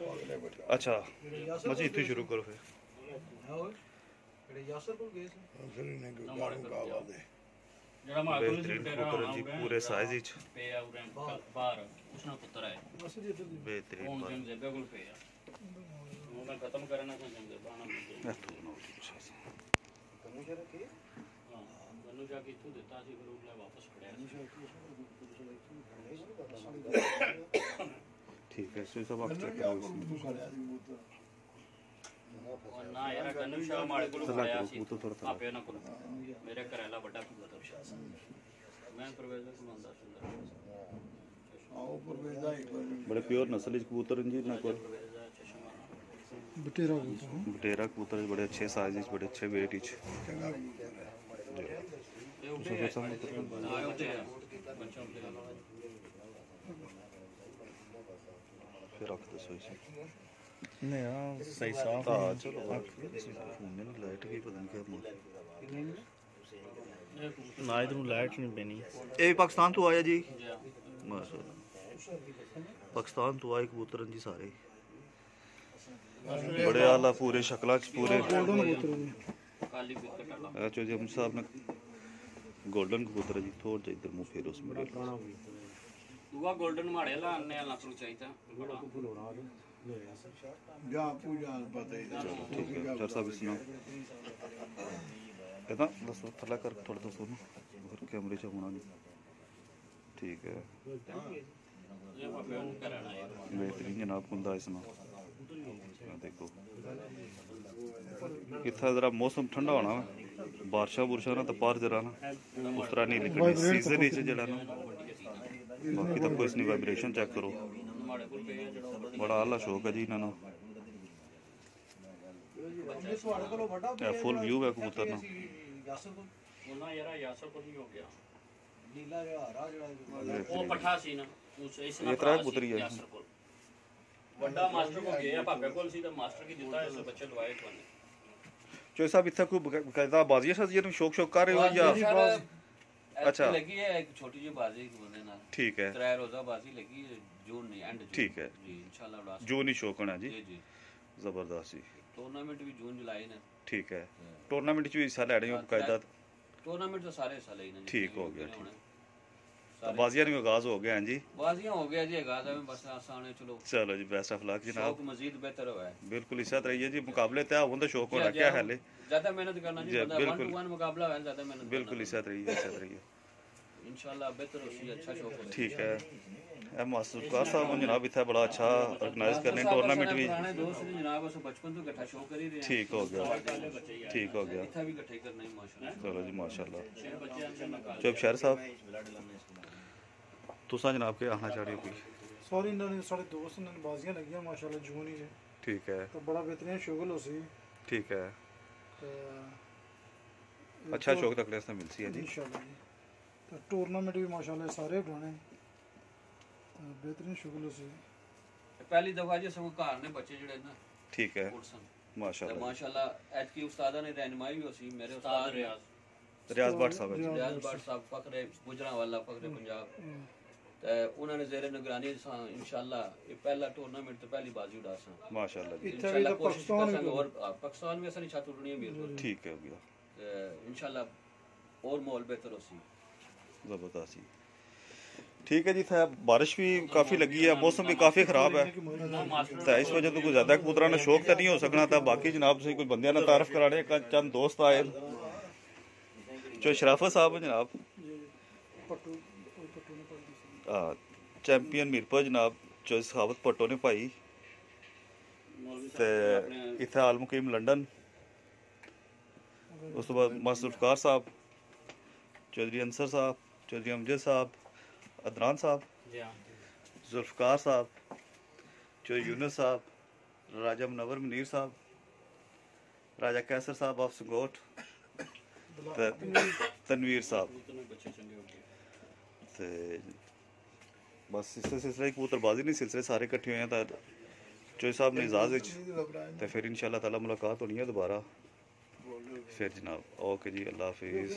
ਅਗਲੇ ਬੱਚਾ ਅੱਛਾ ਮਜੀ ਇੱਥੇ ਸ਼ੁਰੂ ਕਰੋ ਫਿਰ ਜਿਹੜੇ ਯਾਸਰ ਕੋਲ ਗਏ ਸੀ ਅਸਰੀ ਨੇ ਗਾਰੂ ਕਾਵਾ ਦੇ ਜਿਹੜਾ ਮਾਰ ਕੋਲ ਸੀ ਬਿਹਤਰੀਨ ਤੇਰਾ ਪੁੱਤਰ ਜੀ ਪੂਰੇ ਸਾਈਜ਼ ਵਿੱਚ ਪੇ ਆ ਉਰੇ ਬਾਹਰ ਉਸਨਾ ਪੁੱਤਰ ਹੈ ਅਸਰ ਜੀ ਬਿਹਤਰੀਨ ਹੁਣ ਪਰ ਜਮ ਜ਼ੇਬੇ ਕੋਲ ਪੇ ਆ ਉਹ ਮੈਂ ਖਤਮ ਕਰਨਾ ਸੀ ਜਮ ਜ਼ੇਬਾ ਨਾ ਇਹ ਤੋਂ ਬਣਾਓ ਜੀ ਅੱਛਾ ਜੀ। ਕਮੂ ਸ਼ਰ ਕੇ ਹਾਂ ਮੈਨੂੰ ਜਾ ਕੇ ਇੱਥੋਂ ਦਿੱਤਾ ਸੀ ਫਿਰ ਉਹ ਲੈ ਵਾਪਸ ਫੜਿਆ ਠੀਕ ਹੈ ਸੋ ಕ್ಯಾಶಸ್ ಆಫ್ ಅಬ್ಸ್ಟ್ರಾಕ್ಟ್ ना यार गन्नू मारे को खाया सी आपे ना को मेरे करेला बड़ा गन्नू शाह मैं प्रोफेसर कुमार सुंदर आओ प्रोफेसर एक बड़े प्योर नस्ल कबूतर जी ना को बटेरा कबूतर बटेरा कबूतर बड़े अच्छे साइज़ बड़े अच्छे वेट इच तो सब सब ਕੇ ਰੱਖ ਦੋ ਸੋਈ ਸੀ ਨਹੀਂ ਆ ਸਹੀ ਸਾਫ ਆ ਚਲੋ ਫੋਨ ਨੇ ਲਾਈਟ ਵੀ ਪਤਾ ਨਹੀਂ ਕਿਆ ਨਾ ਇਧਰੋਂ ਲਾਈਟ ਨਹੀਂ ਪੈਣੀ ਇਹ ਪਾਕਿਸਤਾਨ ਤੋਂ ਆਇਆ ਜੀ ਮਾਸ਼ਾਅੱਲਾ ਪਾकिस्तान तो आए कबूतर जी सारे बड़े आला पूरे शक्ल पूरे अच्छा जी हम साहब ने गोल्डन कबूतर जी थोड़ा इधर मुँह फेर उसमें ਦੂਆ 골ਡਨ ਮਾੜੇ ਲਾ ਅੰਨੇ ਵਾਲਾ ਨੂੰ ਚਾਹੀਦਾ। ਜਾ ਪੂਜਾ ਪਤਾ ਹੀ ਠੀਕ ਹੈ ਸਰ ਸਾਹਿਬ ਇਸ ਨੂੰ ਇਹ ਤਾਂ ਦੱਸੋ ਥੱਲਾ ਕਰ ਥੋੜਾ ਦੱਸੋ ਨਾ ਹੋਰ ਕੈਮਰੇ 'ਚ ਹੋਣਾ ਨਹੀਂ। ਠੀਕ ਹੈ। ਬਿਹਤਰੀਨ ਜਨਾਬ ਹੁੰਦਾ ਇਸ ਨਾਲ। ਦੇਖੋ। ਇੱਥੇ ਜਰਾ ਮੌਸਮ ਠੰਡਾ ਹੋਣਾ ਵਾ। ਬਾਰਿਸ਼ਾਂ ਬੁਰਸ਼ਾਂ ਨਾਲ ਤਾਂ ਪਾਰ ਜਰਾ ਨਾ। ਉਸ ਤਰ੍ਹਾਂ ਨਹੀਂ ਨਿਕਲਣੀ। ਸੀਜ਼ਨ ਵਿੱਚ ਜਿਹੜਾ ਨਾ। ਬਾਕੀ ਤਾਂ ਕੋਈ ਨਹੀਂ ਵਾਈਬ੍ਰੇਸ਼ਨ ਚੈੱਕ ਕਰੋ। ਜਿਹੜਾ ਬੜੀ ਆਲਾ ਸ਼ੌਕ ਹੈ ਜੀ ਇਹਨਾਂ ਨੂੰ। ਇਹ ਫੁੱਲ ਵਿਊ ਹੈ ਕਬੂਤਰ ਨਾਲ ਯਾਸਰ ਕੋਲ ਉਹਨਾਂ ਯਾਰਾ ਯਾਸਰ ਕੋਲ ਹੀ ਹੋ ਗਿਆ। ਨੀਲਾ ਜਿਹਾ ਹਰਾ ਜਿਹੜਾ ਉਹ ਪੱਠਾ ਸੀ ਨਾ ਉਸ ਇਸ ਇਹ ਤਰ੍ਹਾਂ ਕਬੂਤਰੀ ਹੈ। ਯਾਸਰ ਕੋਲ ਵੱਡਾ ਮਾਸਟਰ ਕੋਲ ਗਿਆ ਪਾਪੇ ਕੋਲ ਸੀ ਤਾਂ ਮਾਸਟਰ ਕੀ ਦਿੱਤਾ ਇਸ ਬੱਚੇ ਲਵਾਏ ਤੁਹਾਨੂੰ ਚੋਈ ਸਾਹਿਬ ਇੱਥੇ ਕੋਈ ਬਕਾ- ਬਕਾਇਦਾ ਬਾਜ਼ੀਆਂ ਸ਼ਾਜ਼ੀਆਂ ਨੂੰ ਸ਼ੌਕ ਸ਼ੌਕ ਕਰ ਰਹੇ ਹੋ ਜਾਂ ਅੱਛਾ। ਲੱਗੀ ਹੈ ਇੱਕ ਛੋਟੀ ਜਿਹੀ ਬਾਜ਼ੀ ਉਹਦੇ ਨਾਲ। ਠੀਕ ਹੈ। ਤਰੇ ਰੋਜ਼ਾ ਬਾਜ਼ੀ ਲੱਗੀ ਹੈ ਜੂਨ ਨਹੀਂ ਐਂਡ ਠੀਕ ਹੈ। ਜੀ ਇਨਸ਼ਾਅੱਲਾ ਉਡਾਸ ਜੋ ਨਹੀਂ ਸ਼ੌਕ ਹੋਣਾ ਜੀ। ਜੀ ਜੀ। ਜ਼ਬਰਦਸਤ ਜੀ। ਟੂਰਨਾਮੈਂਟ ਵੀ ਜੂਨ ਜੁਲਾਈ ਨੇ। ਠੀਕ ਹੈ। ਟੂਰਨਾਮੈਂਟ 'ਚ ਵੀ ਹਿੱਸਾ ਲੈ ਰਹੇ ਹੋ ਬਕਾਇਦਾ ਟੂਰਨਾਮੈਂਟ ਤਾਂ ਸਾਰੇ ਸਾਲੇ ਹੀ ਨੇ। ਠੀਕ ਜਿੰਨੇ ਹੋ ਗਿਆ, ਹੋਣੇ। बाजिया में आगाज़ हो गया जी? बाजिया हो गया जी आगाज़ में बस आसान है चलो। चलो जी बेस्ट ऑफ़ लक जनाब। मजीद बेहतर हुआ है। बिल्कुल इस तरह रहिए जी मुकाबले तय होने शौक होना क्या है ज़्यादा मेहनत करना जी बिल्कुल। मुकाबला है ज़्यादा मेहनत बिल्कुल इस तरह रहिए इस तरह रहिए इंशाल्लाह बेहतर हो अच्छा शौक ठीक है। एम असुकार साहब जनाब इतना बड़ा अच्छा ऑर्गेनाइज करने टूर्नामेंट भी। तो ठीक हो गया। ठीक हो गया। चलो जी माशाल्लाह। चुप शहर साहब। ਤੁਸੀਂ ਜਨਾਬ ਕੇ ਆਣਾ ਚਾਹ ਰਹੇ ਹੋ ਕੋਈ ਸੌਰੀ ਇਹਨਾਂ ਨੇ ਸਾਡੇ ਦੋਸਤ ਨੇ ਬਾਜ਼ੀਆਂ ਲੱਗੀਆਂ ਮਾਸ਼ਾਅੱਲਾ ਜੂਨ ਹੀ 'ਚ ਠੀਕ ਹੈ ਤਾਂ ਬੜਾ ਬਿਹਤਰੀਨ ਸ਼ੁਗਲ ਹੋ ਸੀ ਠੀਕ ਹੈ ਤੇ ਅੱਛਾ ਸ਼ੌਕ ਤੱਕ ਲੈਸ ਮਿਲ ਸੀ ਹੈ ਜੀ ਇਨਸ਼ਾਅੱਲਾ ਜੀ ਤਾਂ ਟੂਰਨਾਮੈਂਟ ਵੀ ਮਾਸ਼ਾਅੱਲਾ ਸਾਰੇ ਬਣਾਣੇ ਤਾਂ ਬਿਹਤਰੀਨ ਸ਼ੁਗਲ ਹੋ ਸੀ ਪਹਿਲੀ ਦਫਾ ਜੀ ਸਗੋਂ ਘਰ ਨੇ ਬੱਚੇ ਜਿਹੜੇ ਨਾ ਠੀਕ ਹੈ ਕੋਰਸਨ ਤੇ ਮਾਸ਼ਾਅੱਲਾ ਮਾਸ਼ਾਅੱਲਾ ਐਤਕੀ ਉਸਤਾਦਾਂ ਨੇ ਰਹਿਨਮਾਈ ਵੀ ਹੋਸੀ ਮੇਰੇ ਉਸਤਾਦ ਉਸਤਾਦ ਰਿਆਜ਼ ਰਿਆਜ਼ ਭੱਟ ਸਾਹਿਬ ਹੈ ਜੀ ਰਿਆਜ਼ ਬਾਟ ਸਾਹਿਬ ਫਕਰੇ ਗੁਜਰਾਂ ਵਾਲਾ ਫਕਰੇ ਪੰਜਾਬ ਤੇ ਉਹਨਾਂ ਨੇ ਜ਼ੇਰੇ ਨਿਗਰਾਨੀ ਸਾਂ ਇਨਸ਼ਾਅੱਲਾ ਇਹ ਪਹਿਲਾ ਟੂਰਨਾਮੈਂਟ ਤੇ ਪਹਿਲੀ ਬਾਜ਼ੀ ਉਡਾਸਾਂ ਮਾਸ਼ਾਅੱਲਾ ਜੀ ਇੱਥੇ ਵੀ ਤਾਂ ਕੋਸ਼ਿਸ਼ ਪਾਕਿਸਤਾਨ ਕਰਾਂਗੇ ਵੀ ਹੋਰ ਆ, ਪਾਕਿਸਤਾਨ ਵੀ ਅਸਾਂ ਛਾਤ ਉਡਣੀ ਹੈ ਮੇਰੇ ਠੀਕ ਹੈ ਹੋ ਗਿਆ ਤੇ ਇਨਸ਼ਾਅੱਲਾ ਹੋਰ ਮਾਹੌਲ ਬਿਹਤਰ ਹੋਸੀ ਜ਼ਬਰਦਸਤ ਜੀ ठीक है जी था बारिश भी काफी लगी है मौसम भी काफी खराब है तो इस वजह तो कोई ज्यादा कबूतरा ने शौक तो नहीं हो सकना था बाकी जनाब से कोई बंदे ने तारफ कराने का चंद दोस्त आए जो शराफत साहब हैं जनाब ਚੈਂਪੀਅਨ ਮਿਰਪਾ ਜਨਾਬ ਚੋਇਸ ਸਾਬਤ ਪਟੋ ਨੇ ਭਾਈ ਤੇ ਇੱਥੇ ਆਲ ਮੁਕੀਮ ਲੰਡਨ। ਉਸ ਤੋਂ ਬਾਅਦ ਮਾਸਟਰ ਸਾਹਿਬ ਚੌਧਰੀ ਅੰਸਰ ਸਾਹਿਬ ਚੌਧਰੀ ਅਮਜਦ ਸਾਹਿਬ ਅਦਰਾਨ ਸਾਹਿਬ ਜੀ ਜ਼ੁਲਫਕਾਰ ਸਾਹਿਬ ਚੌਧਰੀ ਯੂਨਸ ਸਾਹਿਬ ਰਾਜਾ ਮਨਵਰ ਮਨੀਰ ਸਾਹਿਬ ਰਾਜਾ ਕੈਸਰ ਸਾਹਿਬ ਆਫ ਸੰਗੋਟ ਤਨਵੀਰ ਸਾਹਿਬ। ਤੇ बस सिलसिले सिलसिले कबूतरबाजी नहीं, सिलसिले सारे कट्ठे हुए हैं तो चोई साहब ने इजाज़ तो फिर इन शाला तला मुलाकात होनी है दोबारा। फिर जनाब, ओके जी, अल्लाह हाफिज़।